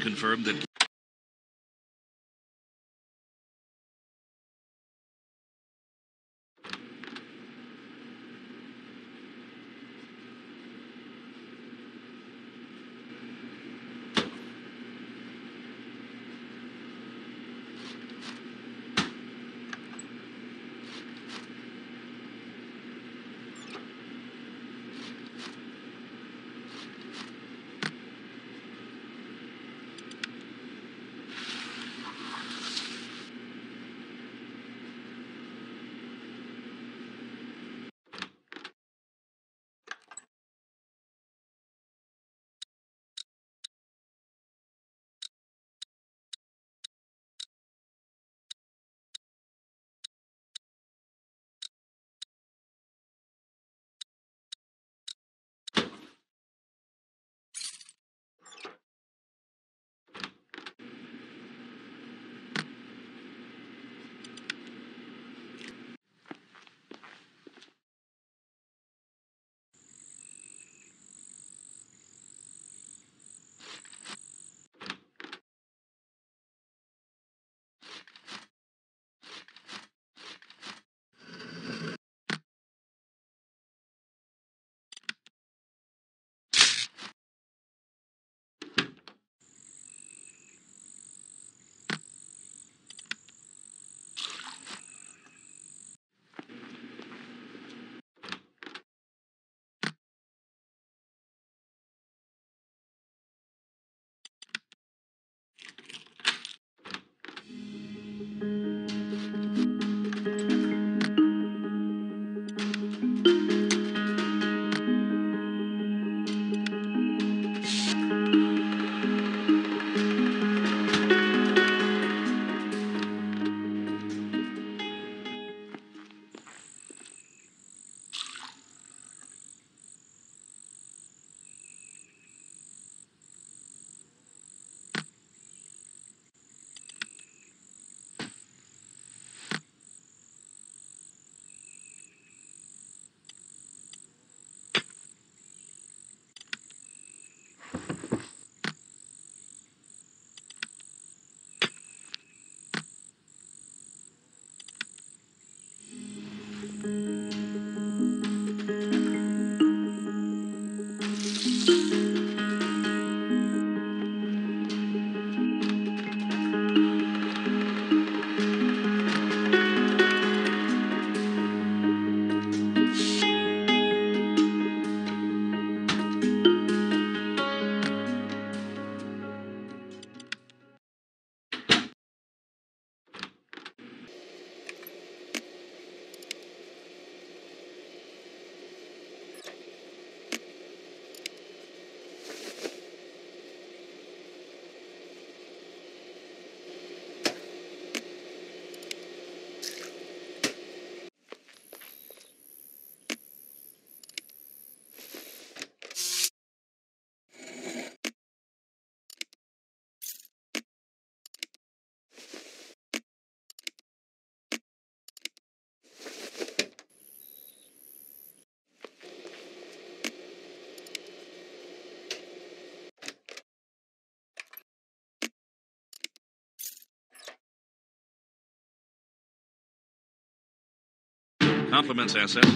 confirmed that complements asset